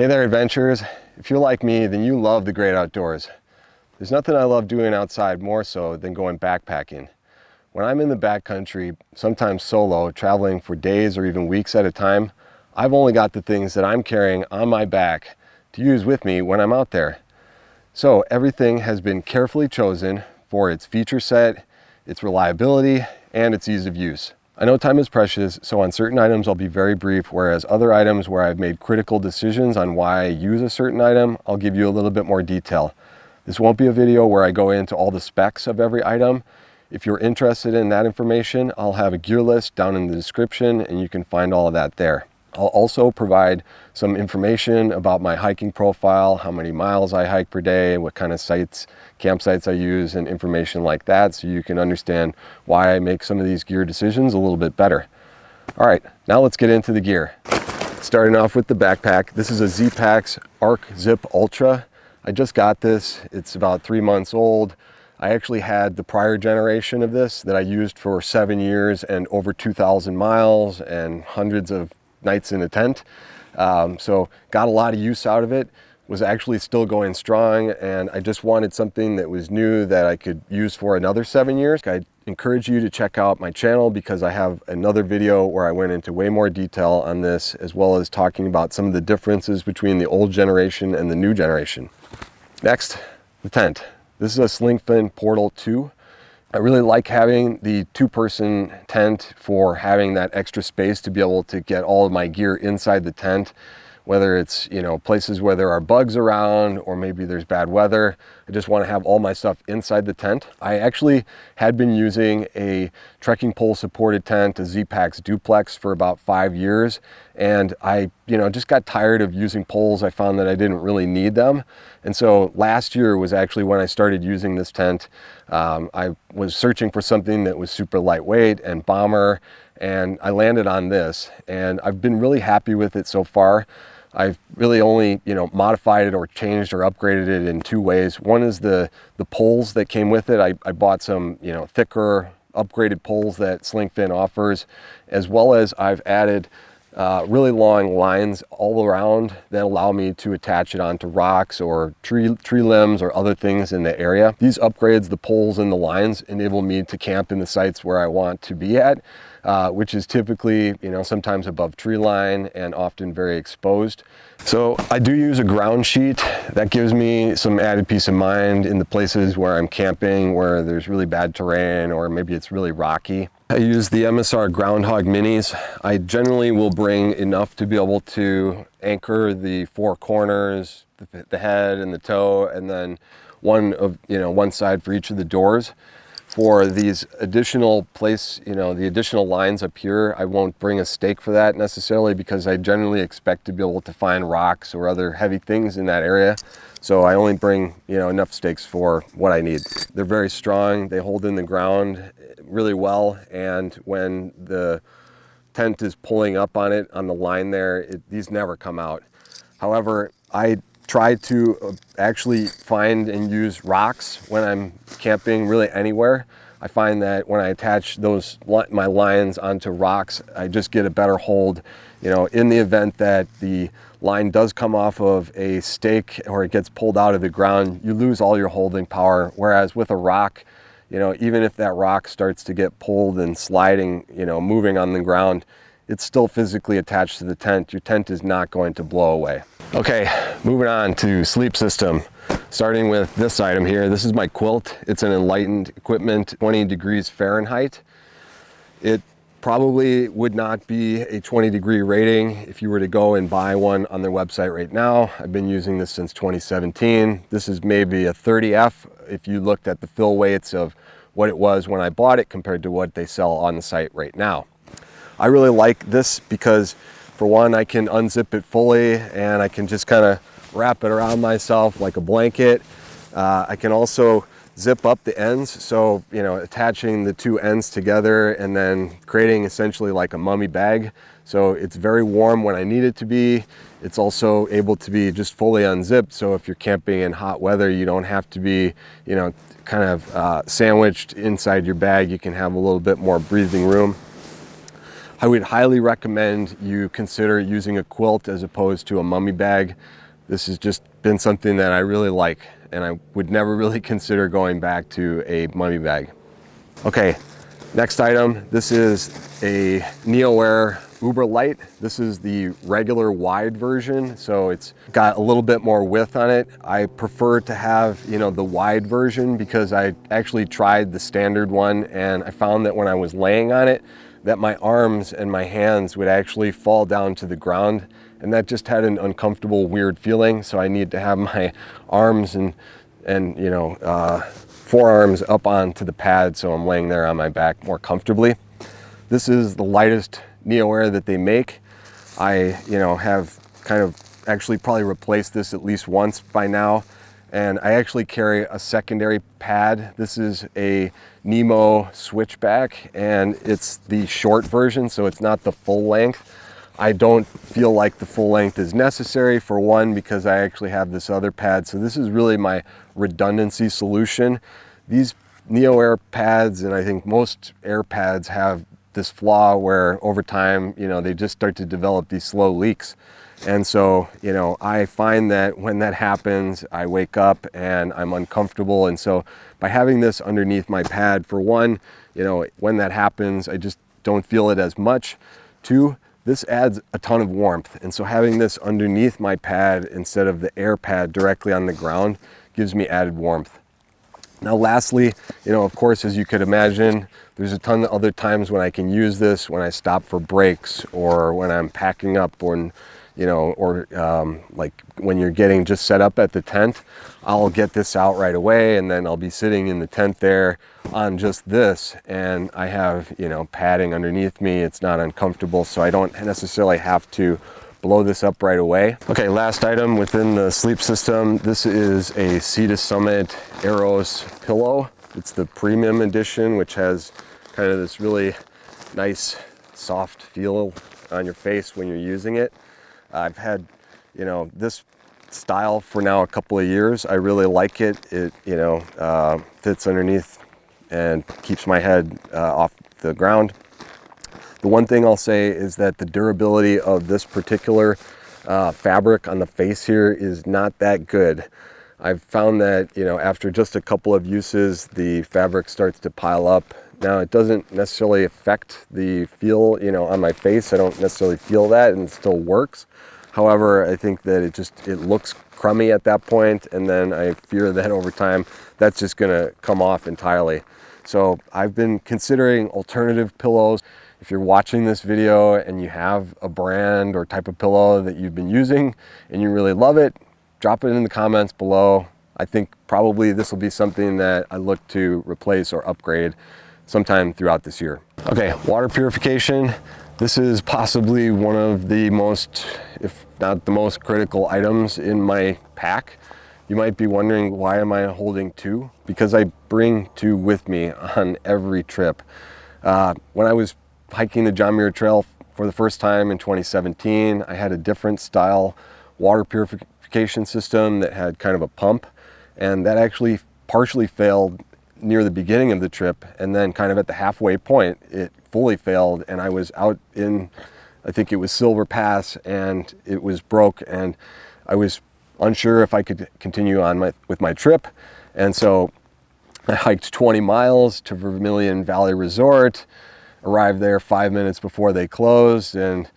Hey there adventurers. If you're like me, then you love the great outdoors. There's nothing I love doing outside more so than going backpacking. When I'm in the backcountry, sometimes solo, traveling for days or even weeks at a time, I've only got the things that I'm carrying on my back to use with me when I'm out there. So everything has been carefully chosen for its feature set, its reliability, and its ease of use. I know time is precious, so on certain items I'll be very brief, whereas other items where I've made critical decisions on why I use a certain item, I'll give you a little bit more detail. This won't be a video where I go into all the specs of every item. If you're interested in that information, I'll have a gear list down in the description and you can find all of that there. I'll also provide some information about my hiking profile, how many miles I hike per day, what kind of sites, campsites I use, and information like that so you can understand why I make some of these gear decisions a little bit better. All right, now let's get into the gear. Starting off with the backpack, this is a Z-Packs Arc Zip Ultra. I just got this, it's about three months old. I actually had the prior generation of this that I used for seven years and over 2,000 miles and hundreds of nights in a tent. Um, so got a lot of use out of it, was actually still going strong and I just wanted something that was new that I could use for another seven years. I encourage you to check out my channel because I have another video where I went into way more detail on this as well as talking about some of the differences between the old generation and the new generation. Next, the tent. This is a Slingfin Portal 2. I really like having the two-person tent for having that extra space to be able to get all of my gear inside the tent whether it's you know places where there are bugs around or maybe there's bad weather. I just want to have all my stuff inside the tent. I actually had been using a trekking pole supported tent a Z-Packs duplex for about five years. And I you know just got tired of using poles. I found that I didn't really need them. And so last year was actually when I started using this tent. Um, I was searching for something that was super lightweight and bomber and I landed on this and I've been really happy with it so far. I've really only, you know, modified it or changed or upgraded it in two ways. One is the, the poles that came with it. I, I bought some, you know, thicker upgraded poles that Slingfin offers, as well as I've added uh, really long lines all around that allow me to attach it onto rocks or tree, tree limbs or other things in the area. These upgrades, the poles and the lines, enable me to camp in the sites where I want to be at uh, which is typically, you know, sometimes above tree line and often very exposed. So I do use a ground sheet. That gives me some added peace of mind in the places where I'm camping, where there's really bad terrain or maybe it's really rocky. I use the MSR Groundhog Minis. I generally will bring enough to be able to anchor the four corners, the head and the toe, and then one of, you know, one side for each of the doors for these additional place, you know, the additional lines up here, I won't bring a stake for that necessarily because I generally expect to be able to find rocks or other heavy things in that area. So I only bring, you know, enough stakes for what I need. They're very strong. They hold in the ground really well. And when the tent is pulling up on it, on the line there, it, these never come out. However, I try to uh, actually find and use rocks when I'm camping really anywhere. I find that when I attach those my lines onto rocks, I just get a better hold. You know, in the event that the line does come off of a stake or it gets pulled out of the ground, you lose all your holding power. Whereas with a rock, you know, even if that rock starts to get pulled and sliding, you know, moving on the ground, it's still physically attached to the tent. Your tent is not going to blow away. Okay, moving on to sleep system. Starting with this item here. This is my quilt. It's an Enlightened Equipment 20 degrees Fahrenheit. It probably would not be a 20 degree rating if you were to go and buy one on their website right now. I've been using this since 2017. This is maybe a 30F if you looked at the fill weights of what it was when I bought it compared to what they sell on the site right now. I really like this because for one, I can unzip it fully and I can just kind of wrap it around myself like a blanket. Uh, I can also zip up the ends. So, you know, attaching the two ends together and then creating essentially like a mummy bag. So it's very warm when I need it to be. It's also able to be just fully unzipped. So if you're camping in hot weather, you don't have to be, you know, kind of uh, sandwiched inside your bag. You can have a little bit more breathing room. I would highly recommend you consider using a quilt as opposed to a mummy bag. This has just been something that I really like and I would never really consider going back to a mummy bag. Okay, next item. This is a NeoAir UberLite. This is the regular wide version, so it's got a little bit more width on it. I prefer to have, you know, the wide version because I actually tried the standard one and I found that when I was laying on it, that my arms and my hands would actually fall down to the ground and that just had an uncomfortable, weird feeling. So I need to have my arms and, and you know, uh, forearms up onto the pad so I'm laying there on my back more comfortably. This is the lightest NeoAir that they make. I, you know, have kind of actually probably replaced this at least once by now. And I actually carry a secondary pad. This is a Nemo switchback and it's the short version, so it's not the full length. I don't feel like the full length is necessary for one because I actually have this other pad. So this is really my redundancy solution. These NeoAir pads and I think most air pads have this flaw where over time, you know, they just start to develop these slow leaks. And so, you know, I find that when that happens, I wake up and I'm uncomfortable. And so by having this underneath my pad, for one, you know, when that happens, I just don't feel it as much. Two, this adds a ton of warmth. And so having this underneath my pad instead of the air pad directly on the ground gives me added warmth. Now lastly, you know, of course, as you could imagine, there's a ton of other times when I can use this, when I stop for breaks or when I'm packing up or you know, or um, like when you're getting just set up at the tent, I'll get this out right away and then I'll be sitting in the tent there on just this and I have, you know, padding underneath me. It's not uncomfortable, so I don't necessarily have to blow this up right away. Okay, last item within the sleep system. This is a Sea to Summit Aeros pillow. It's the premium edition, which has kind of this really nice soft feel on your face when you're using it. I've had, you know, this style for now a couple of years. I really like it. It, you know, uh, fits underneath and keeps my head uh, off the ground. The one thing I'll say is that the durability of this particular uh, fabric on the face here is not that good. I've found that, you know, after just a couple of uses, the fabric starts to pile up. Now, it doesn't necessarily affect the feel, you know, on my face. I don't necessarily feel that and it still works. However, I think that it just, it looks crummy at that point, and then I fear that over time, that's just gonna come off entirely. So I've been considering alternative pillows. If you're watching this video and you have a brand or type of pillow that you've been using and you really love it, drop it in the comments below. I think probably this will be something that I look to replace or upgrade sometime throughout this year. Okay, water purification. This is possibly one of the most, if not the most critical items in my pack. You might be wondering, why am I holding two? Because I bring two with me on every trip. Uh, when I was hiking the John Muir Trail for the first time in 2017, I had a different style water purification system that had kind of a pump, and that actually partially failed near the beginning of the trip and then kind of at the halfway point it fully failed and I was out in I think it was Silver Pass and it was broke and I was unsure if I could continue on my, with my trip and so I hiked 20 miles to Vermilion Valley Resort arrived there five minutes before they closed and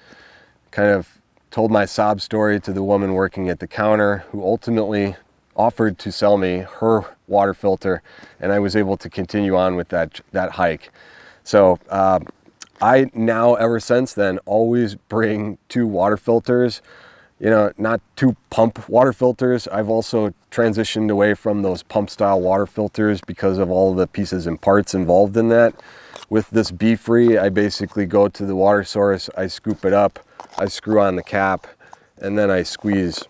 kind of told my sob story to the woman working at the counter who ultimately offered to sell me her water filter and I was able to continue on with that, that hike. So uh, I now, ever since then, always bring two water filters, you know, not two pump water filters. I've also transitioned away from those pump style water filters because of all the pieces and parts involved in that. With this BeFree, I basically go to the water source, I scoop it up, I screw on the cap, and then I squeeze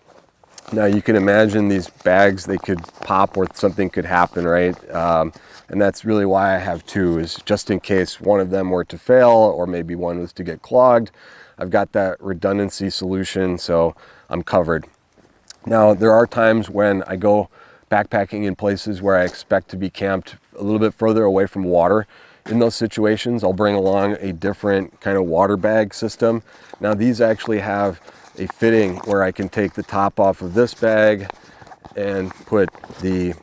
now you can imagine these bags, they could pop or something could happen, right? Um, and that's really why I have two, is just in case one of them were to fail or maybe one was to get clogged. I've got that redundancy solution, so I'm covered. Now, there are times when I go backpacking in places where I expect to be camped a little bit further away from water. in those situations, I'll bring along a different kind of water bag system. Now these actually have a fitting where I can take the top off of this bag and put the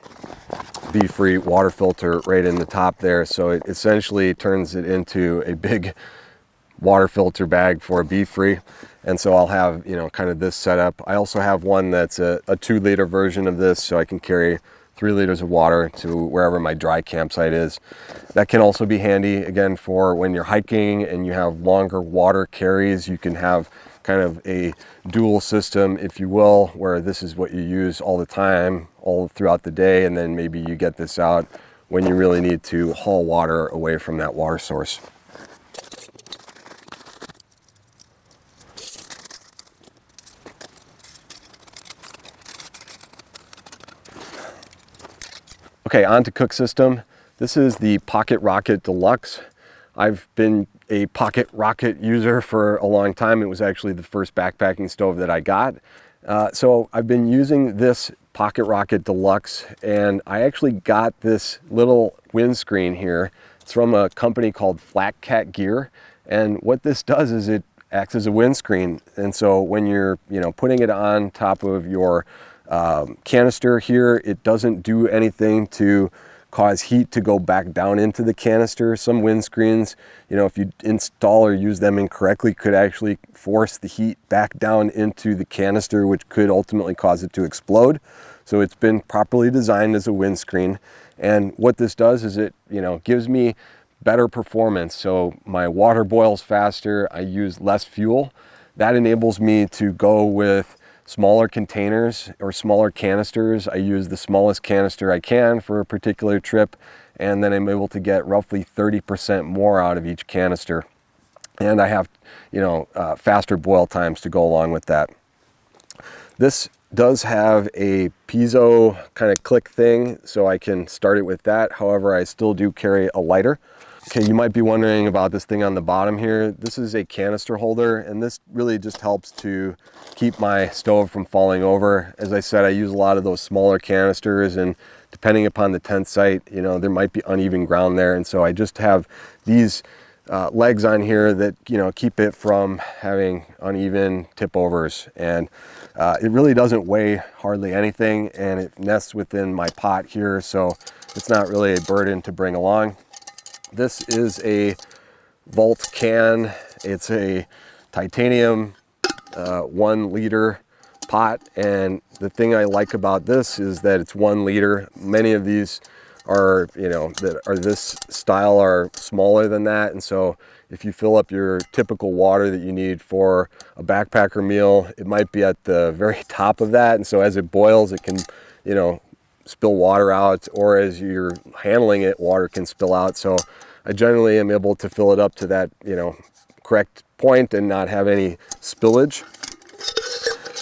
BeFree water filter right in the top there. So it essentially turns it into a big water filter bag for a BeFree. And so I'll have, you know, kind of this setup. I also have one that's a, a two liter version of this so I can carry three liters of water to wherever my dry campsite is. That can also be handy again for when you're hiking and you have longer water carries. You can have kind of a dual system, if you will, where this is what you use all the time, all throughout the day, and then maybe you get this out when you really need to haul water away from that water source. Okay, on to cook system. This is the Pocket Rocket Deluxe. I've been a Pocket Rocket user for a long time. It was actually the first backpacking stove that I got. Uh, so I've been using this Pocket Rocket Deluxe and I actually got this little windscreen here. It's from a company called Flat Cat Gear. And what this does is it acts as a windscreen. And so when you're, you know, putting it on top of your um, canister here, it doesn't do anything to cause heat to go back down into the canister. Some windscreens, you know, if you install or use them incorrectly, could actually force the heat back down into the canister, which could ultimately cause it to explode. So it's been properly designed as a windscreen. And what this does is it, you know, gives me better performance. So my water boils faster, I use less fuel. That enables me to go with smaller containers or smaller canisters. I use the smallest canister I can for a particular trip and then I'm able to get roughly 30% more out of each canister. And I have, you know, uh, faster boil times to go along with that. This does have a piezo kind of click thing, so I can start it with that. However, I still do carry a lighter. Okay, you might be wondering about this thing on the bottom here. This is a canister holder and this really just helps to keep my stove from falling over. As I said, I use a lot of those smaller canisters and depending upon the tent site, you know, there might be uneven ground there. And so I just have these uh, legs on here that, you know, keep it from having uneven tip overs. And uh, it really doesn't weigh hardly anything and it nests within my pot here. So it's not really a burden to bring along. This is a Vault can. It's a titanium uh, one liter pot. And the thing I like about this is that it's one liter. Many of these are, you know, that are this style are smaller than that. And so if you fill up your typical water that you need for a backpacker meal, it might be at the very top of that. And so as it boils, it can, you know, spill water out or as you're handling it, water can spill out. So I generally am able to fill it up to that, you know, correct point and not have any spillage.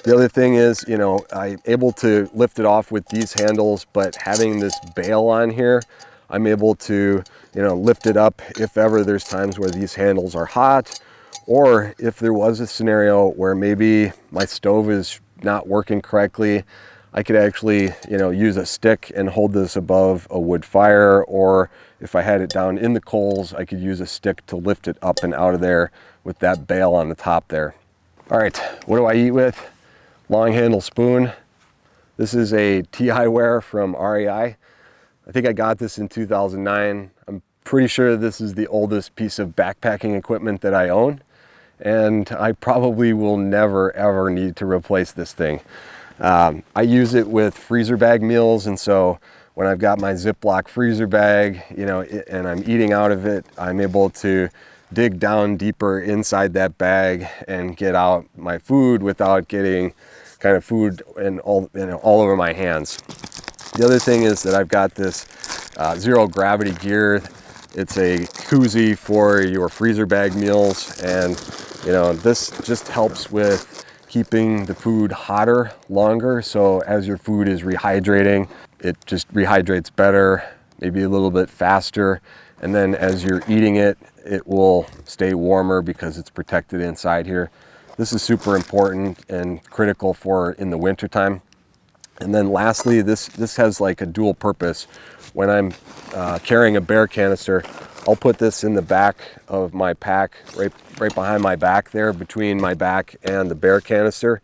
The other thing is, you know, I'm able to lift it off with these handles, but having this bail on here, I'm able to, you know, lift it up if ever there's times where these handles are hot, or if there was a scenario where maybe my stove is not working correctly, I could actually, you know, use a stick and hold this above a wood fire, or if I had it down in the coals, I could use a stick to lift it up and out of there with that bale on the top there. All right, what do I eat with? Long handle spoon. This is a TI-ware from REI. I think I got this in 2009. I'm pretty sure this is the oldest piece of backpacking equipment that I own. And I probably will never ever need to replace this thing. Um, I use it with freezer bag meals and so when I've got my Ziploc freezer bag, you know, and I'm eating out of it, I'm able to dig down deeper inside that bag and get out my food without getting kind of food and all, you know, all over my hands. The other thing is that I've got this uh, zero gravity gear. It's a koozie for your freezer bag meals. And, you know, this just helps with keeping the food hotter longer. So as your food is rehydrating, it just rehydrates better, maybe a little bit faster. And then as you're eating it, it will stay warmer because it's protected inside here. This is super important and critical for in the wintertime. And then lastly, this, this has like a dual purpose. When I'm uh, carrying a bear canister, I'll put this in the back of my pack, right, right behind my back there, between my back and the bear canister.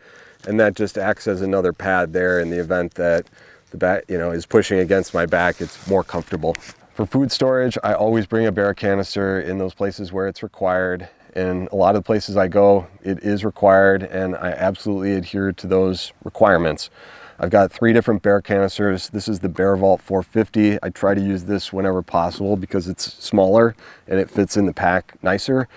And that just acts as another pad there in the event that the back, you know, is pushing against my back, it's more comfortable. For food storage, I always bring a bear canister in those places where it's required. And a lot of the places I go, it is required and I absolutely adhere to those requirements. I've got three different bear canisters. This is the Bear Vault 450. I try to use this whenever possible because it's smaller and it fits in the pack nicer.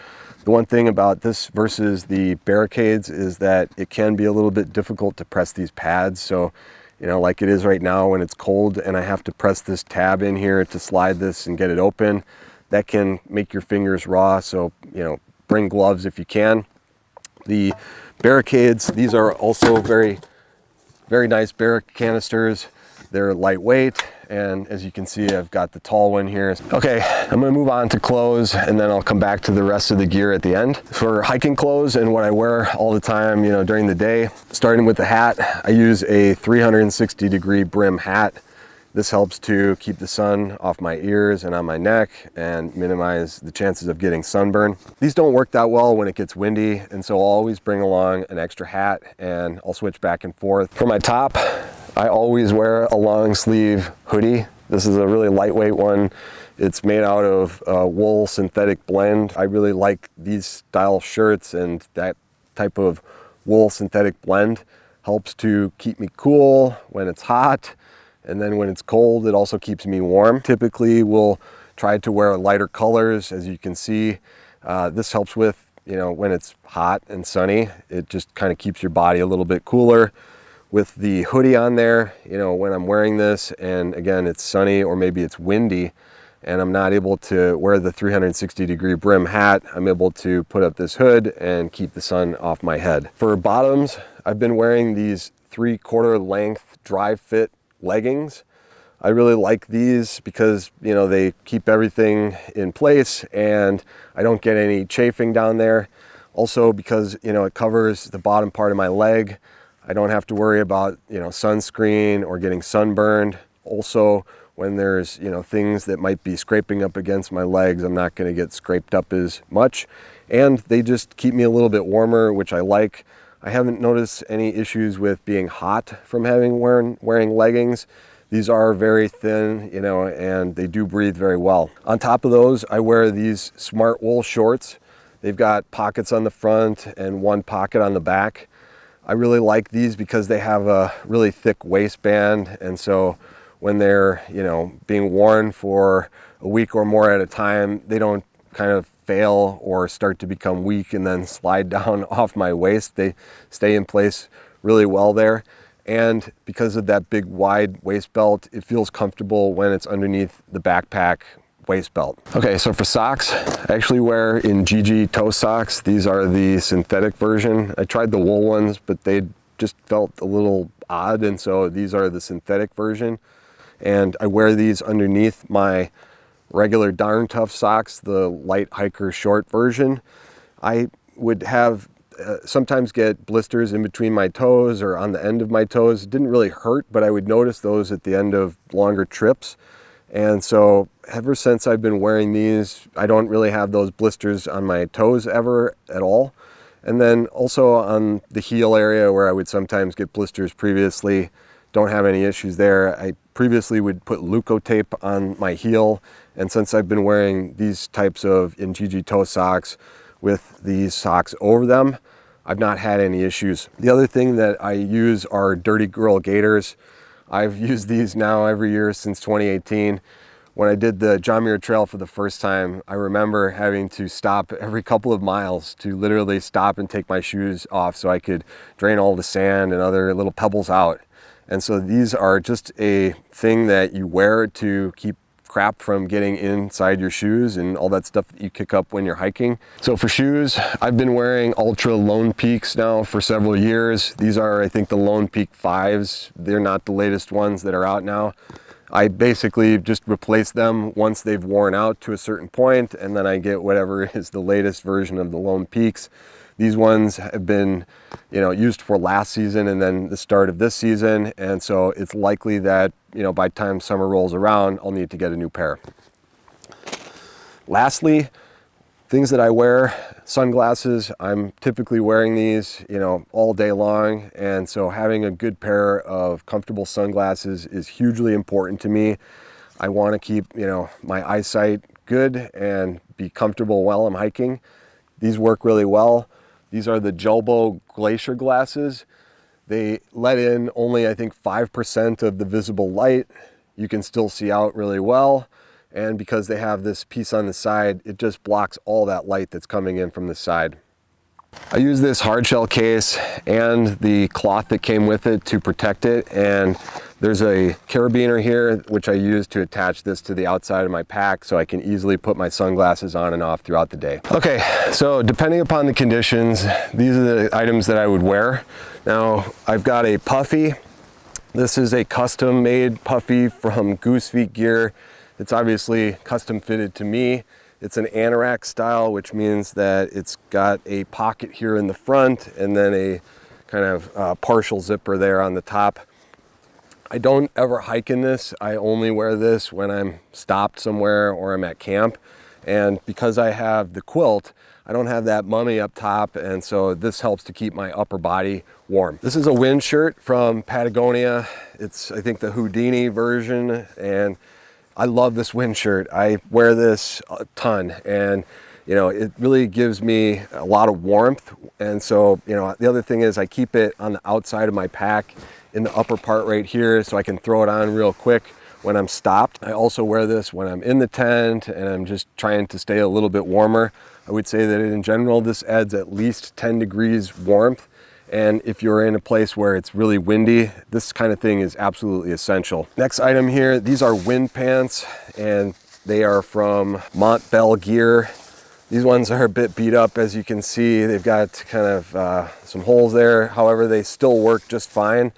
The one thing about this versus the Bearikades is that it can be a little bit difficult to press these pads. So, you know, like it is right now when it's cold and I have to press this tab in here to slide this and get it open, that can make your fingers raw. So, you know, bring gloves if you can. The Bearikades, these are also very very nice barrack canisters. They're lightweight and as you can see I've got the tall one here. Okay, I'm gonna move on to clothes and then I'll come back to the rest of the gear at the end. For hiking clothes and what I wear all the time, you know, during the day, starting with the hat, I use a 360 degree brim hat. This helps to keep the sun off my ears and on my neck and minimize the chances of getting sunburn. These don't work that well when it gets windy and so I'll always bring along an extra hat and I'll switch back and forth. For my top, I always wear a long sleeve hoodie. This is a really lightweight one. It's made out of wool synthetic blend. I really like these style shirts and that type of wool synthetic blend helps to keep me cool when it's hot and then when it's cold, it also keeps me warm. Typically, we'll try to wear lighter colors. As you can see, uh, this helps with, you know, when it's hot and sunny, it just kind of keeps your body a little bit cooler. With the hoodie on there, you know, when I'm wearing this and again, it's sunny or maybe it's windy and I'm not able to wear the 360 degree brim hat, I'm able to put up this hood and keep the sun off my head. For bottoms, I've been wearing these three quarter length dry fit leggings. I really like these because, you know, they keep everything in place and I don't get any chafing down there. Also because, you know, it covers the bottom part of my leg. I don't have to worry about, you know, sunscreen or getting sunburned. Also, when there's, you know, things that might be scraping up against my legs, I'm not going to get scraped up as much. And they just keep me a little bit warmer, which I like. I haven't noticed any issues with being hot from having wearing, wearing leggings. These are very thin, you know, and they do breathe very well. On top of those, I wear these Smartwool shorts. They've got pockets on the front and one pocket on the back. I really like these because they have a really thick waistband and so when they're, you know, being worn for a week or more at a time, they don't kind of fail or start to become weak and then slide down off my waist. They stay in place really well there. And because of that big wide waist belt, it feels comfortable when it's underneath the backpack waist belt. Okay, so for socks, I actually wear Injinji toe socks. These are the synthetic version. I tried the wool ones, but they just felt a little odd. And so these are the synthetic version. And I wear these underneath my regular Darn Tough socks, the light hiker short version, I would have uh, sometimes get blisters in between my toes or on the end of my toes. It didn't really hurt, but I would notice those at the end of longer trips. And so ever since I've been wearing these, I don't really have those blisters on my toes ever at all. And then also on the heel area where I would sometimes get blisters previously, don't have any issues there. I previously would put Leukotape on my heel and since I've been wearing these types of Injinji toe socks with these socks over them, I've not had any issues. The other thing that I use are Dirty Girl Gaiters. I've used these now every year since 2018. When I did the John Muir Trail for the first time, I remember having to stop every couple of miles to literally stop and take my shoes off so I could drain all the sand and other little pebbles out. And so these are just a thing that you wear to keep crap from getting inside your shoes and all that stuff that you kick up when you're hiking. So for shoes, I've been wearing Altra Lone Peaks now for several years. These are, I think, the Lone Peak 5s. They're not the latest ones that are out now. I basically just replace them once they've worn out to a certain point and then I get whatever is the latest version of the Lone Peaks. These ones have been, you know, used for last season and then the start of this season. And so it's likely that, you know, by time summer rolls around, I'll need to get a new pair. Lastly, things that I wear, sunglasses, I'm typically wearing these, you know, all day long. And so having a good pair of comfortable sunglasses is hugely important to me. I want to keep, you know, my eyesight good and be comfortable while I'm hiking. These work really well. These are the Julbo Glacier glasses. They let in only, I think, 5% of the visible light. You can still see out really well. And because they have this piece on the side, it just blocks all that light that's coming in from the side. I use this hard shell case and the cloth that came with it to protect it. And there's a carabiner here, which I use to attach this to the outside of my pack so I can easily put my sunglasses on and off throughout the day. Okay, so depending upon the conditions, these are the items that I would wear. Now, I've got a puffy. This is a custom made puffy from Goose Feet Gear. It's obviously custom fitted to me. It's an anorak style, which means that it's got a pocket here in the front and then a kind of uh, partial zipper there on the top. I don't ever hike in this. I only wear this when I'm stopped somewhere or I'm at camp. And because I have the quilt, I don't have that mummy up top. And so this helps to keep my upper body warm. This is a wind shirt from Patagonia. It's, I think, the Houdini version. And I love this wind shirt. I wear this a ton and you know, it really gives me a lot of warmth. And so, you know, the other thing is I keep it on the outside of my pack in the upper part right here so I can throw it on real quick when I'm stopped. I also wear this when I'm in the tent and I'm just trying to stay a little bit warmer. I would say that in general, this adds at least 10 degrees warmth and if you're in a place where it's really windy, this kind of thing is absolutely essential. Next item here, these are wind pants and they are from Montbell Gear. These ones are a bit beat up as you can see. They've got kind of uh, some holes there. However, they still work just fine.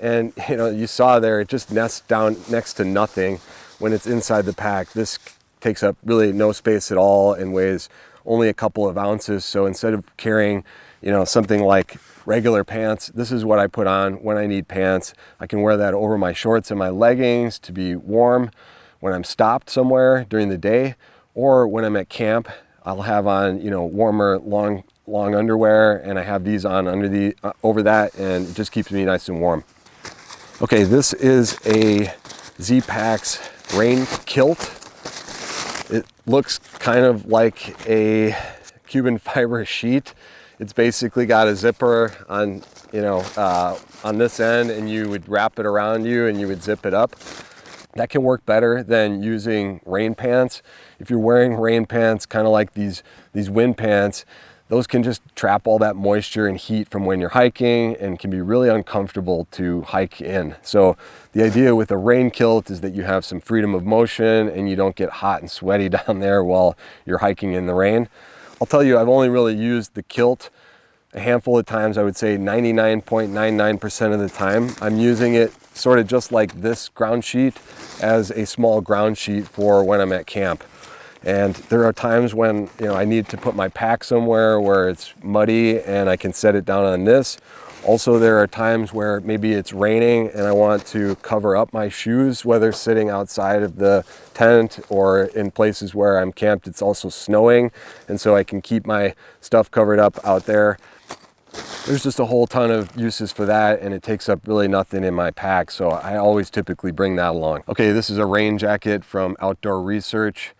And you know, you saw there, it just nests down next to nothing when it's inside the pack. This takes up really no space at all and weighs only a couple of ounces. So instead of carrying, you know, something like regular pants. This is what I put on when I need pants. I can wear that over my shorts and my leggings to be warm when I'm stopped somewhere during the day or when I'm at camp. I'll have on, you know, warmer long long underwear and I have these on under the uh, over that and it just keeps me nice and warm. Okay, this is a Z-Packs rain kilt. It looks kind of like a Cuben fiber sheet it's basically got a zipper on, you know, uh, on this end and you would wrap it around you and you would zip it up. That can work better than using rain pants. If you're wearing rain pants, kind of like these, these wind pants, those can just trap all that moisture and heat from when you're hiking and can be really uncomfortable to hike in. So the idea with a rain kilt is that you have some freedom of motion and you don't get hot and sweaty down there while you're hiking in the rain. I'll tell you, I've only really used the kilt a handful of times. I would say 99.99% of the time. I'm using it sort of just like this ground sheet as a small ground sheet for when I'm at camp. And there are times when you know I need to put my pack somewhere where it's muddy and I can set it down on this also, there are times where maybe it's raining and I want to cover up my shoes, whether sitting outside of the tent or in places where I'm camped, it's also snowing. And so I can keep my stuff covered up out there. There's just a whole ton of uses for that and it takes up really nothing in my pack. So I always typically bring that along. Okay, this is a rain jacket from Outdoor Research.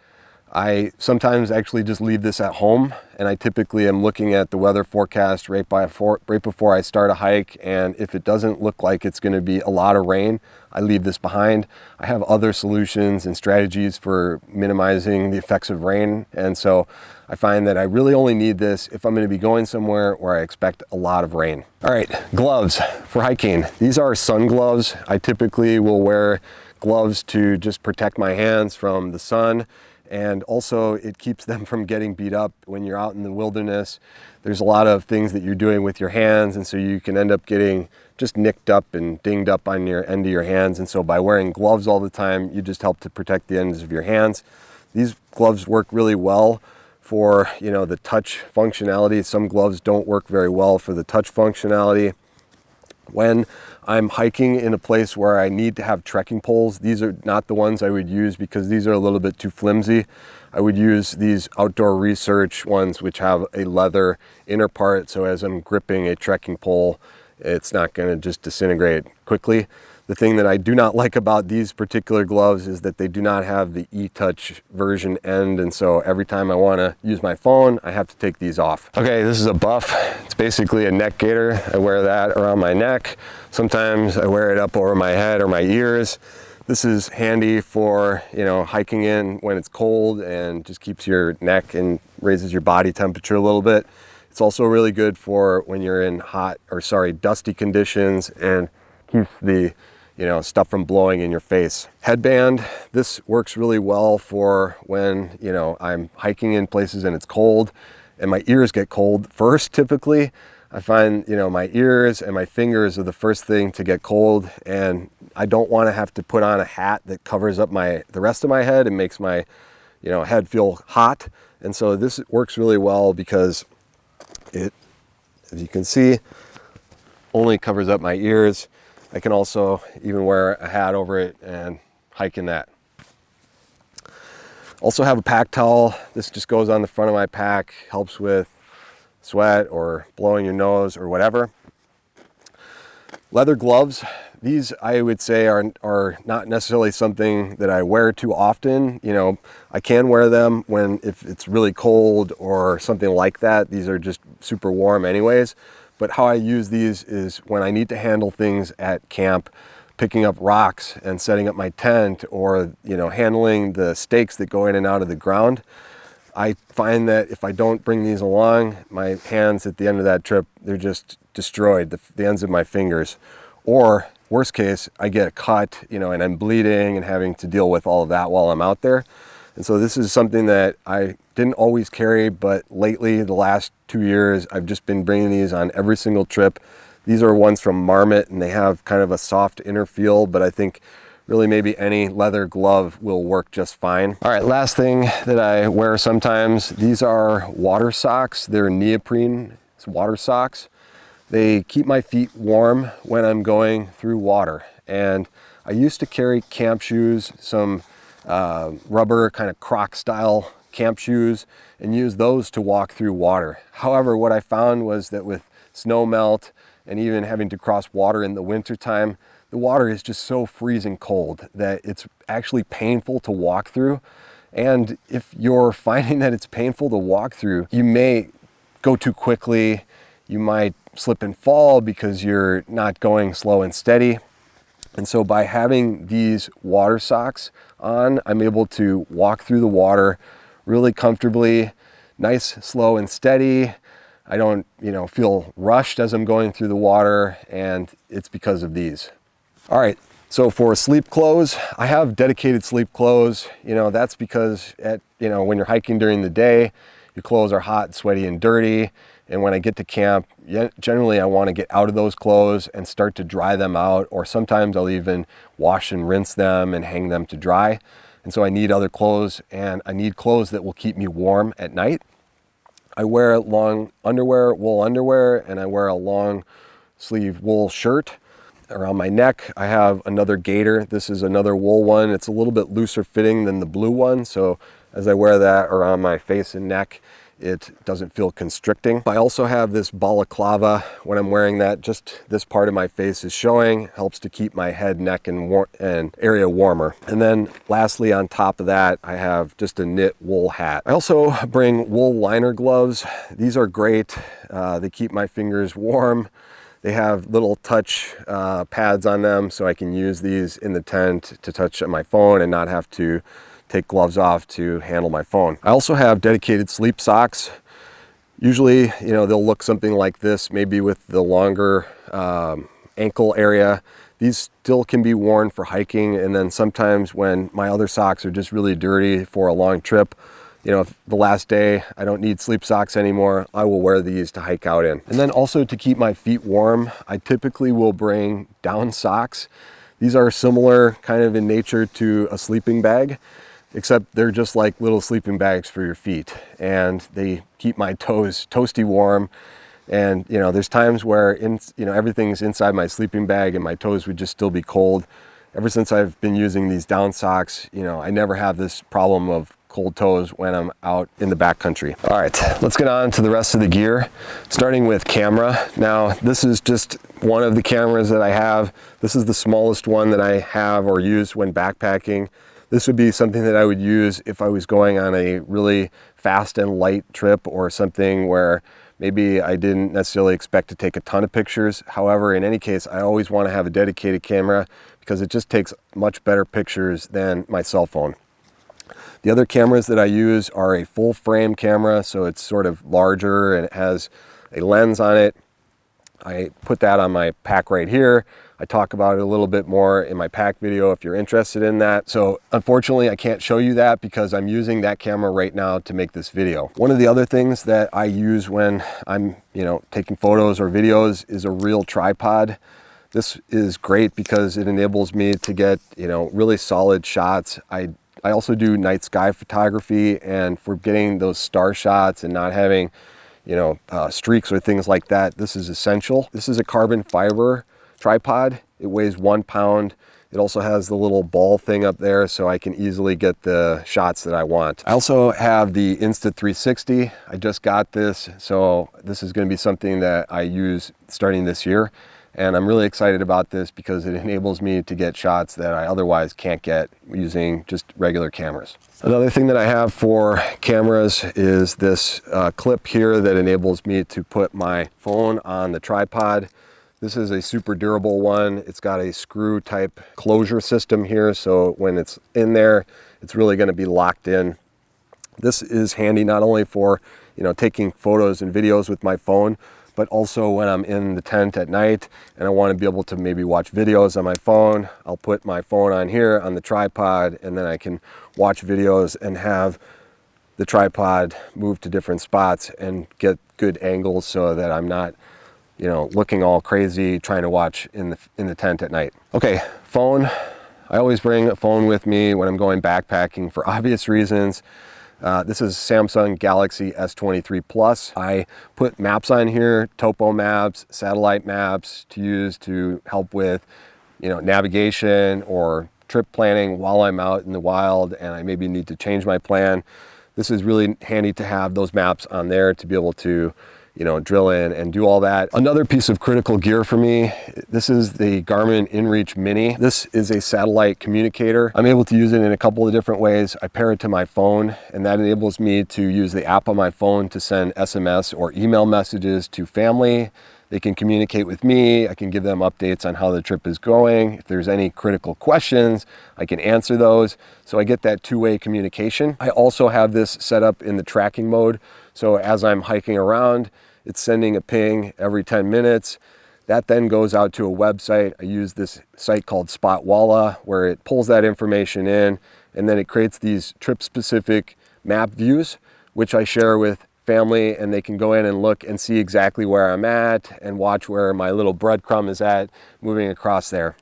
I sometimes actually just leave this at home and I typically am looking at the weather forecast right, by right before I start a hike and if it doesn't look like it's going to be a lot of rain, I leave this behind. I have other solutions and strategies for minimizing the effects of rain and so I find that I really only need this if I'm going to be going somewhere where I expect a lot of rain. All right, gloves for hiking. These are sun gloves. I typically will wear gloves to just protect my hands from the sun and also it keeps them from getting beat up when you're out in the wilderness. There's a lot of things that you're doing with your hands and so you can end up getting just nicked up and dinged up on your end of your hands and so by wearing gloves all the time you just help to protect the ends of your hands. These gloves work really well for you know the touch functionality. Some gloves don't work very well for the touch functionality. When I'm hiking in a place where I need to have trekking poles, these are not the ones I would use because these are a little bit too flimsy. I would use these outdoor research ones which have a leather inner part so as I'm gripping a trekking pole it's not going to just disintegrate quickly. The thing that I do not like about these particular gloves is that they do not have the e-touch version end and so every time I want to use my phone I have to take these off. Okay this is a buff. It's basically a neck gaiter. I wear that around my neck. Sometimes I wear it up over my head or my ears. This is handy for, you know, hiking in when it's cold and just keeps your neck and raises your body temperature a little bit. It's also really good for when you're in hot or sorry, dusty conditions and keeps the, you know, stuff from blowing in your face. Headband, this works really well for when, you know, I'm hiking in places and it's cold and my ears get cold first typically. I find, you know, my ears and my fingers are the first thing to get cold and I don't want to have to put on a hat that covers up my the rest of my head and makes my, you know, head feel hot. And so this works really well because it, as you can see, only covers up my ears. I can also even wear a hat over it and hike in that. Also have a pack towel. This just goes on the front of my pack, helps with sweat or blowing your nose or whatever. Leather gloves, these I would say are, are not necessarily something that I wear too often. You know, I can wear them when if it's really cold or something like that. These are just super warm anyways. But how I use these is when I need to handle things at camp, picking up rocks and setting up my tent or, you know, handling the stakes that go in and out of the ground. I find that if I don't bring these along, my hands at the end of that trip, they're just destroyed, the, the ends of my fingers. Or worst case, I get a cut, you know, and I'm bleeding and having to deal with all of that while I'm out there. And so this is something that I didn't always carry, but lately, the last two years, I've just been bringing these on every single trip. These are ones from Marmot and they have kind of a soft inner feel, but I think really maybe any leather glove will work just fine. All right, last thing that I wear sometimes, these are water socks. They're neoprene water socks. They keep my feet warm when I'm going through water. And I used to carry camp shoes, some uh, rubber kind of croc style camp shoes and use those to walk through water. However, what I found was that with snow melt and even having to cross water in the wintertime, the water is just so freezing cold that it's actually painful to walk through. And if you're finding that it's painful to walk through, you may go too quickly. You might slip and fall because you're not going slow and steady. And so by having these water socks on, I'm able to walk through the water really comfortably, nice, slow and steady. I don't, you know, feel rushed as I'm going through the water and it's because of these. All right, so for sleep clothes, I have dedicated sleep clothes. You know, that's because at, you know, when you're hiking during the day, your clothes are hot, sweaty, and dirty. And when I get to camp, generally I want to get out of those clothes and start to dry them out. Or sometimes I'll even wash and rinse them and hang them to dry. And so I need other clothes and I need clothes that will keep me warm at night. I wear long underwear, wool underwear, and I wear a long sleeve wool shirt around my neck. I have another gaiter. This is another wool one. It's a little bit looser fitting than the blue one. So as I wear that around my face and neck, it doesn't feel constricting. I also have this balaclava. When I'm wearing that, just this part of my face is showing, helps to keep my head, neck, and, and area warmer. And then lastly, on top of that, I have just a knit wool hat. I also bring wool liner gloves. These are great. Uh, they keep my fingers warm. They have little touch uh, pads on them so I can use these in the tent to touch my phone and not have to take gloves off to handle my phone. I also have dedicated sleep socks. Usually, you know, they'll look something like this, maybe with the longer um, ankle area. These still can be worn for hiking and then sometimes when my other socks are just really dirty for a long trip, you know, the last day I don't need sleep socks anymore, I will wear these to hike out in. And then also to keep my feet warm, I typically will bring down socks. These are similar kind of in nature to a sleeping bag, except they're just like little sleeping bags for your feet. And they keep my toes toasty warm. And you know, there's times where in, you know everything's inside my sleeping bag and my toes would just still be cold. Ever since I've been using these down socks, you know, I never have this problem of cold toes when I'm out in the backcountry. All right, let's get on to the rest of the gear, starting with camera. Now, this is just one of the cameras that I have. This is the smallest one that I have or use when backpacking. This would be something that I would use if I was going on a really fast and light trip or something where maybe I didn't necessarily expect to take a ton of pictures. However, in any case, I always want to have a dedicated camera because it just takes much better pictures than my cell phone. The other cameras that I use are a full frame camera, so it's sort of larger and it has a lens on it. I put that on my pack right here. I talk about it a little bit more in my pack video if you're interested in that. So unfortunately, I can't show you that because I'm using that camera right now to make this video. One of the other things that I use when I'm, you know, taking photos or videos is a real tripod. This is great because it enables me to get, you know, really solid shots. I I also do night sky photography and for getting those star shots and not having, you know, uh, streaks or things like that, this is essential. This is a carbon fiber tripod. It weighs one pound. It also has the little ball thing up there so I can easily get the shots that I want. I also have the Insta360. I just got this, so this is gonna be something that I use starting this year. And I'm really excited about this because it enables me to get shots that I otherwise can't get using just regular cameras. Another thing that I have for cameras is this uh, clip here that enables me to put my phone on the tripod. This is a super durable one. It's got a screw type closure system here. So when it's in there, it's really gonna be locked in. This is handy not only for you know taking photos and videos with my phone, but also when I'm in the tent at night and I want to be able to maybe watch videos on my phone, I'll put my phone on here on the tripod and then I can watch videos and have the tripod move to different spots and get good angles so that I'm not you know, looking all crazy trying to watch in the, in the tent at night. Okay, phone. I always bring a phone with me when I'm going backpacking for obvious reasons. Uh, this is Samsung Galaxy S23 Plus. I put maps on here, topo maps, satellite maps to use to help with, you know, navigation or trip planning while I'm out in the wild and I maybe need to change my plan. This is really handy to have those maps on there to be able to you know, drill in and do all that. Another piece of critical gear for me, this is the Garmin InReach Mini. This is a satellite communicator. I'm able to use it in a couple of different ways. I pair it to my phone and that enables me to use the app on my phone to send SMS or email messages to family. They can communicate with me. I can give them updates on how the trip is going. If there's any critical questions, I can answer those. So I get that two-way communication. I also have this set up in the tracking mode. So as I'm hiking around, it's sending a ping every 10 minutes. That then goes out to a website. I use this site called Spotwalla where it pulls that information in and then it creates these trip specific map views, which I share with family and they can go in and look and see exactly where I'm at and watch where my little breadcrumb is at moving across there.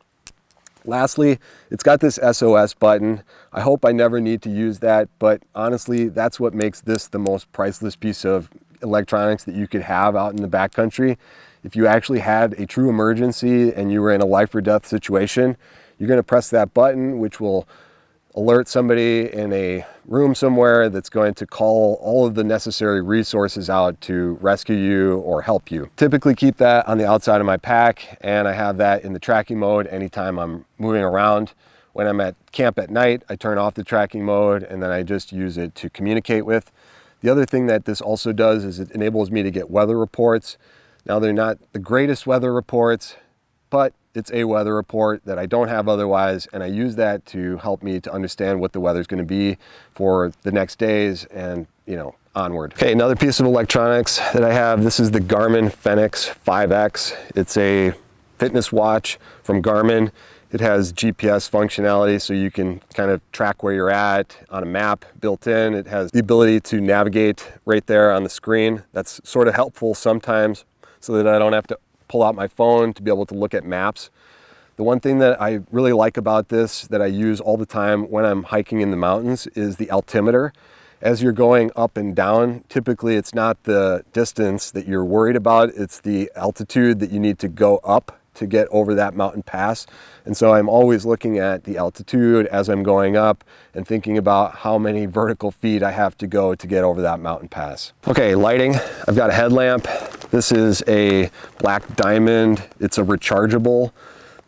Lastly, it's got this SOS button. I hope I never need to use that, but honestly, that's what makes this the most priceless piece of electronics that you could have out in the backcountry. If you actually had a true emergency and you were in a life or death situation, you're gonna press that button, which will alert somebody in a room somewhere that's going to call all of the necessary resources out to rescue you or help you. Typically keep that on the outside of my pack and I have that in the tracking mode anytime I'm moving around. When I'm at camp at night, I turn off the tracking mode and then I just use it to communicate with. The other thing that this also does is it enables me to get weather reports. Now they're not the greatest weather reports, but it's a weather report that I don't have otherwise, and I use that to help me to understand what the weather is going to be for the next days and, you know, onward. Okay, another piece of electronics that I have, this is the Garmin Fenix 5X. It's a fitness watch from Garmin. It has GPS functionality so you can kind of track where you're at on a map built in. It has the ability to navigate right there on the screen. That's sort of helpful sometimes so that I don't have to pull out my phone to be able to look at maps. The one thing that I really like about this that I use all the time when I'm hiking in the mountains is the altimeter. as you're going up and down, typically it's not the distance that you're worried about, it's the altitude that you need to go up to get over that mountain pass. And so I'm always looking at the altitude as I'm going up and thinking about how many vertical feet I have to go to get over that mountain pass. Okay, lighting. I've got a headlamp. This is a black diamond. It's a rechargeable.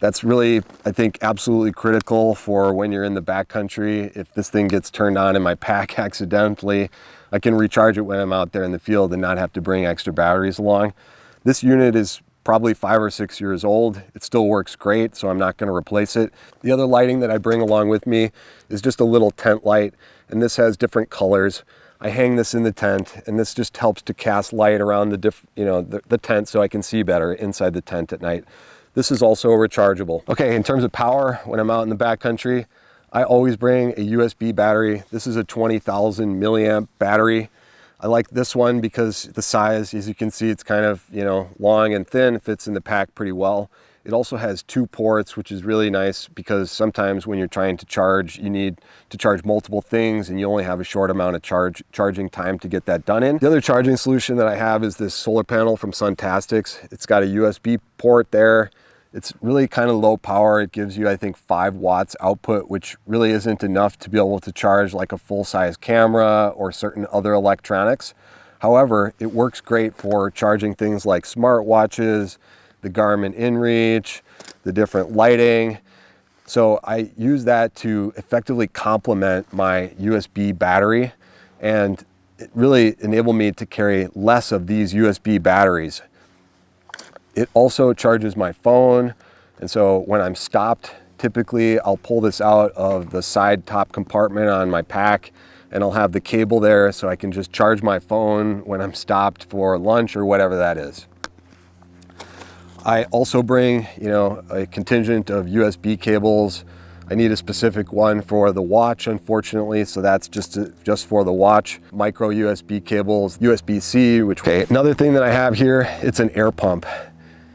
That's really, I think, absolutely critical for when you're in the backcountry. If this thing gets turned on in my pack accidentally, I can recharge it when I'm out there in the field and not have to bring extra batteries along. This unit is probably five or six years old. It still works great, so I'm not gonna replace it. The other lighting that I bring along with me is just a little tent light, and this has different colors. I hang this in the tent, and this just helps to cast light around the, diff, you know, the, the tent so I can see better inside the tent at night. This is also rechargeable. Okay, in terms of power, when I'm out in the backcountry, I always bring a USB battery. This is a 20,000 milliamp battery. I like this one because the size, as you can see, it's kind of, you know, long and thin, fits in the pack pretty well. It also has two ports, which is really nice because sometimes when you're trying to charge, you need to charge multiple things and you only have a short amount of charge charging time to get that done in. The other charging solution that I have is this solar panel from Suntactics. It's got a USB port there. It's really kind of low power. It gives you, I think, five watts output, which really isn't enough to be able to charge like a full-size camera or certain other electronics. However, it works great for charging things like smartwatches, the Garmin InReach, the different lighting. So I use that to effectively complement my USB battery and it really enabled me to carry less of these USB batteries. It also charges my phone. And so when I'm stopped, typically I'll pull this out of the side top compartment on my pack and I'll have the cable there so I can just charge my phone when I'm stopped for lunch or whatever that is. I also bring, you know, a contingent of USB cables. I need a specific one for the watch, unfortunately, so that's just to, just for the watch. Micro USB cables, USB-C, which, okay, another thing that I have here, it's an air pump.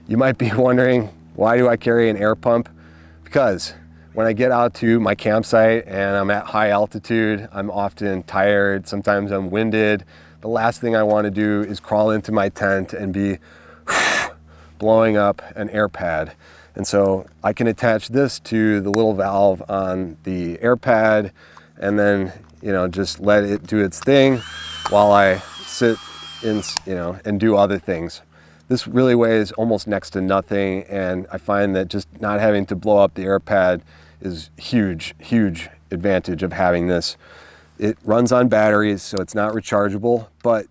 You might be wondering, why do I carry an air pump? Because when I get out to my campsite and I'm at high altitude, I'm often tired, sometimes I'm winded. The last thing I wanna do is crawl into my tent and be blowing up an air pad. And so I can attach this to the little valve on the air pad and then, you know, just let it do its thing while I sit in, you know, and do other things. This really weighs almost next to nothing and I find that just not having to blow up the air pad is huge, huge advantage of having this. It runs on batteries, so it's not rechargeable, but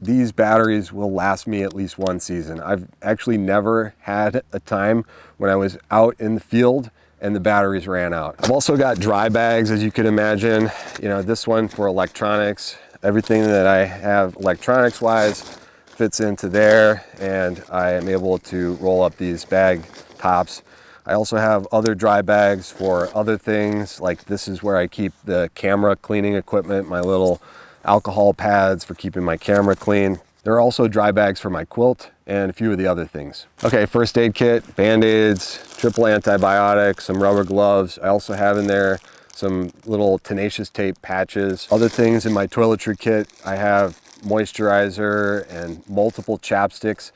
these batteries will last me at least one season. I've actually never had a time when I was out in the field and the batteries ran out. I've also got dry bags, as you can imagine. You know, this one for electronics. Everything that I have electronics wise fits into there and I am able to roll up these bag tops. I also have other dry bags for other things, like this is where I keep the camera cleaning equipment, my little alcohol pads for keeping my camera clean. There are also dry bags for my quilt and a few of the other things. Okay, first aid kit, band-aids, triple antibiotics, some rubber gloves. I also have in there some little tenacious tape patches. Other things in my toiletry kit, I have moisturizer and multiple chapsticks.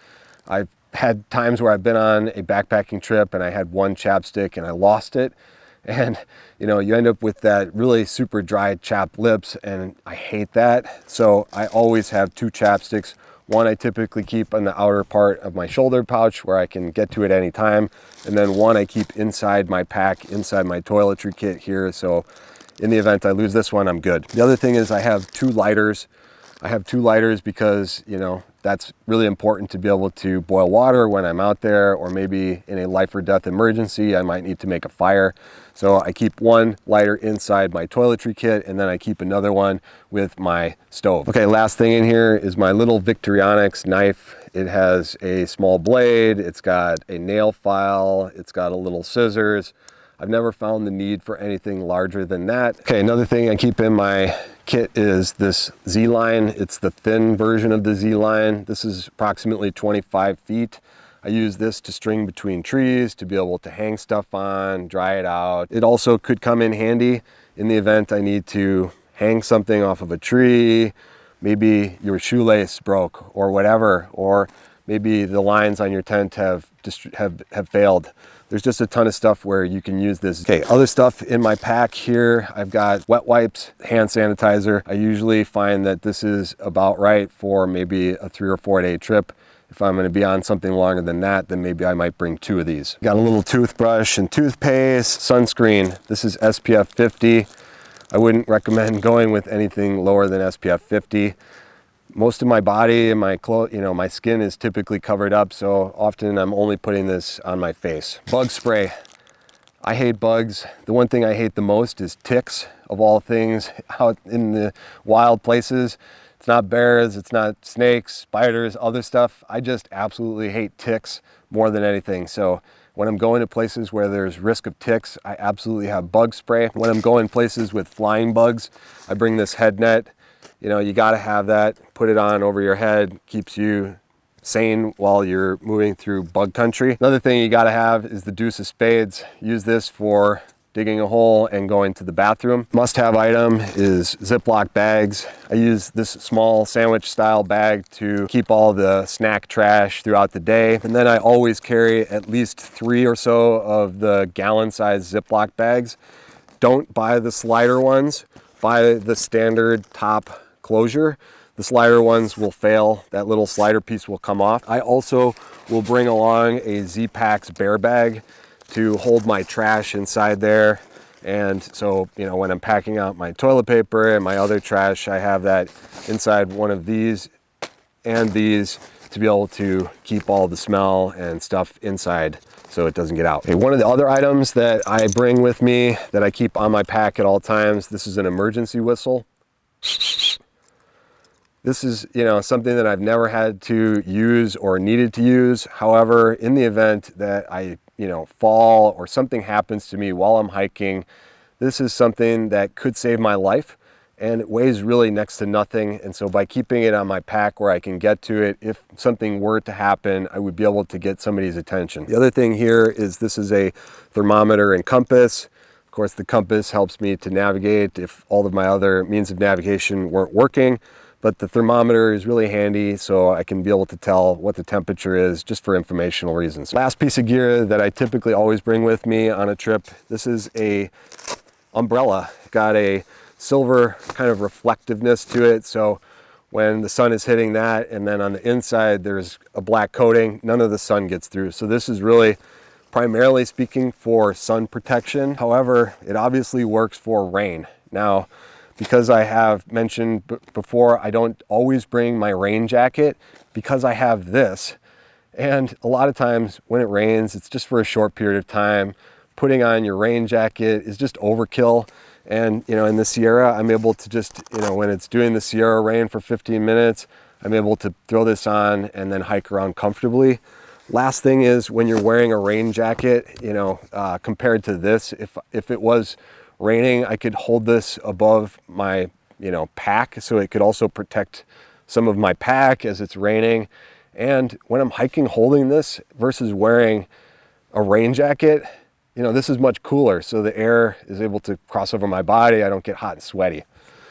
I've had times where I've been on a backpacking trip and I had one chapstick and I lost it. And you know you end up with that really super dry chapped lips and I hate that. So I always have two chapsticks. One I typically keep on the outer part of my shoulder pouch where I can get to it anytime. And then one I keep inside my pack inside my toiletry kit here. So in the event I lose this one I'm good. The other thing is I have two lighters I have two lighters because, you know, that's really important to be able to boil water when I'm out there or maybe in a life or death emergency, I might need to make a fire. So I keep one lighter inside my toiletry kit and then I keep another one with my stove. Okay, last thing in here is my little Victorinox knife. It has a small blade, it's got a nail file, it's got a little scissors. I've never found the need for anything larger than that. Okay, another thing I keep in my kit is this Z-line. It's the thin version of the Z-line. This is approximately 25 feet. I use this to string between trees to be able to hang stuff on, dry it out. It also could come in handy in the event I need to hang something off of a tree, maybe your shoelace broke or whatever, or maybe the lines on your tent have, have, have failed. There's just a ton of stuff where you can use this. Okay, other stuff in my pack here, I've got wet wipes, hand sanitizer. I usually find that this is about right for maybe a three or four day trip. If I'm gonna be on something longer than that, then maybe I might bring two of these. Got a little toothbrush and toothpaste, sunscreen. This is SPF 50. I wouldn't recommend going with anything lower than SPF 50 most of my body and my clothes, you know, my skin is typically covered up, so often I'm only putting this on my face. Bug spray. I hate bugs. The one thing I hate the most is ticks of all things out in the wild places. It's not bears, it's not snakes, spiders, other stuff. I just absolutely hate ticks more than anything. So when I'm going to places where there's risk of ticks, I absolutely have bug spray. When I'm going places with flying bugs, I bring this head net you know, you got to have that, put it on over your head, keeps you sane while you're moving through bug country. Another thing you got to have is the deuce of spades. Use this for digging a hole and going to the bathroom. Must have item is Ziploc bags. I use this small sandwich style bag to keep all the snack trash throughout the day. And then I always carry at least three or so of the gallon size Ziploc bags. Don't buy the slider ones, buy the standard top closure. The slider ones will fail. That little slider piece will come off. I also will bring along a Zpacks bear bag to hold my trash inside there. And so, you know, when I'm packing out my toilet paper and my other trash, I have that inside one of these and these to be able to keep all the smell and stuff inside so it doesn't get out. Okay, one of the other items that I bring with me that I keep on my pack at all times, this is an emergency whistle. This is, you know, something that I've never had to use or needed to use. However, in the event that I, you know, fall or something happens to me while I'm hiking, this is something that could save my life and it weighs really next to nothing. And so by keeping it on my pack where I can get to it, if something were to happen, I would be able to get somebody's attention. The other thing here is this is a thermometer and compass. Of course, the compass helps me to navigate if all of my other means of navigation weren't working but the thermometer is really handy so I can be able to tell what the temperature is just for informational reasons. Last piece of gear that I typically always bring with me on a trip, this is a umbrella. Got a silver kind of reflectiveness to it so when the sun is hitting that and then on the inside there's a black coating, none of the sun gets through. So this is really primarily speaking for sun protection. However, it obviously works for rain. Now, because I have mentioned before, I don't always bring my rain jacket because I have this. And a lot of times when it rains, it's just for a short period of time. Putting on your rain jacket is just overkill. And, you know, in the Sierra, I'm able to just, you know, when it's doing the Sierra rain for 15 minutes, I'm able to throw this on and then hike around comfortably. Last thing is when you're wearing a rain jacket, you know, uh, compared to this, if, if it was raining, I could hold this above my, you know, pack so it could also protect some of my pack as it's raining. And when I'm hiking holding this versus wearing a rain jacket, you know, this is much cooler. So the air is able to cross over my body. I don't get hot and sweaty.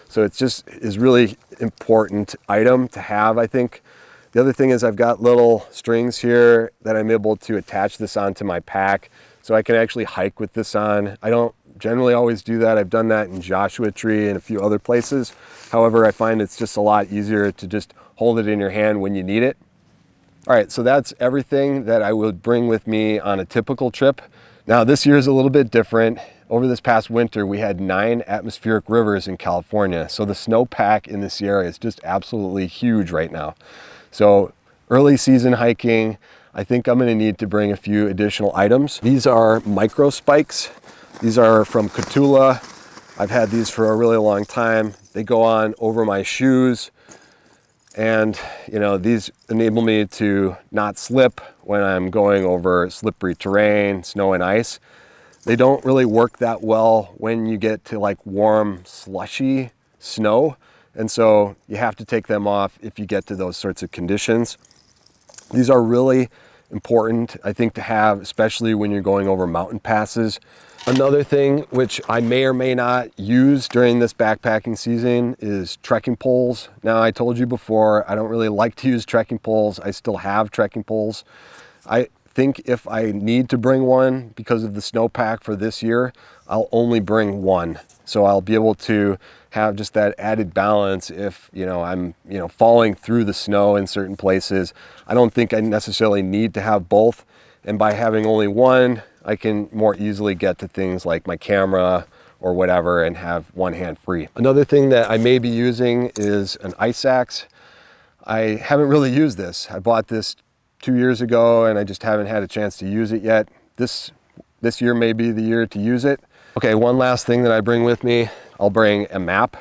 So it's just is really important item to have, I think. The other thing is I've got little strings here that I'm able to attach this onto my pack so I can actually hike with this on. I don't generally always do that. I've done that in Joshua Tree and a few other places. However, I find it's just a lot easier to just hold it in your hand when you need it. All right, so that's everything that I would bring with me on a typical trip. Now this year is a little bit different. Over this past winter, we had nine atmospheric rivers in California. So the snowpack in this area is just absolutely huge right now. So early season hiking, I think I'm gonna need to bring a few additional items. These are micro spikes. These are from Kahtoola. I've had these for a really long time. They go on over my shoes and you know these enable me to not slip when I'm going over slippery terrain, snow and ice. They don't really work that well when you get to like warm, slushy snow. And so you have to take them off if you get to those sorts of conditions. These are really important, I think, to have, especially when you're going over mountain passes. Another thing which I may or may not use during this backpacking season is trekking poles. Now, I told you before, I don't really like to use trekking poles. I still have trekking poles. I think if I need to bring one because of the snowpack for this year, I'll only bring one. So I'll be able to have just that added balance if, you know, I'm, you know, falling through the snow in certain places. I don't think I necessarily need to have both. And by having only one, I can more easily get to things like my camera or whatever and have one hand free. Another thing that I may be using is an ice axe. I haven't really used this. I bought this two years ago and I just haven't had a chance to use it yet. This, this year may be the year to use it. Okay, one last thing that I bring with me, I'll bring a map.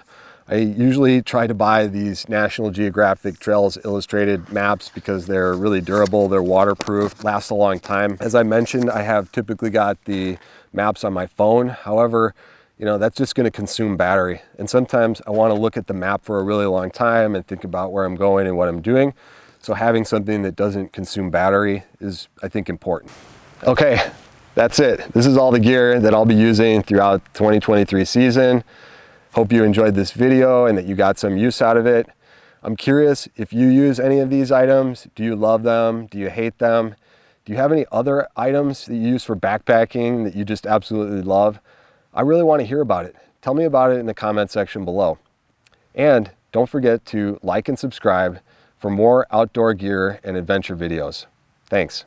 I usually try to buy these National Geographic Trails Illustrated maps because they're really durable, they're waterproof, last a long time. As I mentioned, I have typically got the maps on my phone. However, you know, that's just gonna consume battery. And sometimes I wanna look at the map for a really long time and think about where I'm going and what I'm doing. So having something that doesn't consume battery is, I think, important. Okay, that's it. This is all the gear that I'll be using throughout 2023 season. Hope you enjoyed this video and that you got some use out of it. I'm curious if you use any of these items. Do you love them? Do you hate them? Do you have any other items that you use for backpacking that you just absolutely love? I really want to hear about it. Tell me about it in the comment section below. And don't forget to like and subscribe for more outdoor gear and adventure videos. Thanks.